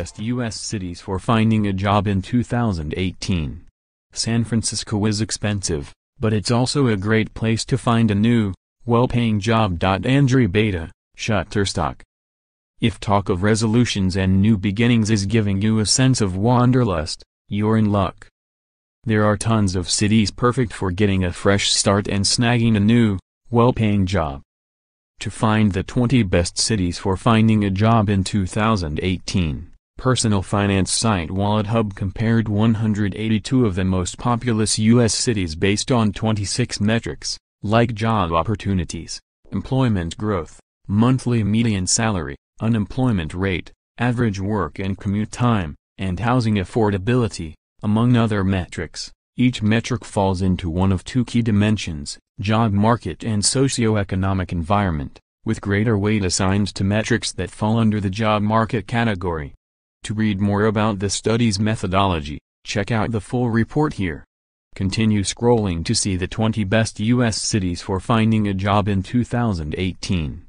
best U.S. cities for finding a job in 2018. San Francisco is expensive, but it's also a great place to find a new, well-paying job. Andrey Bayda, Shutterstock. If talk of resolutions and new beginnings is giving you a sense of wanderlust, you're in luck. There are tons of cities perfect for getting a fresh start and snagging a new, well-paying job. To find the 20 best cities for finding a job in 2018, personal finance site WalletHub compared 182 of the most populous U.S. cities based on 26 metrics, like job opportunities, employment growth, monthly median salary, unemployment rate, average work and commute time, and housing affordability, among other metrics. Each metric falls into one of two key dimensions, job market and socio-economic environment, with greater weight assigned to metrics that fall under the job market category. To read more about the study's methodology, check out the full report here. Continue scrolling to see the 20 best U.S. cities for finding a job in 2018.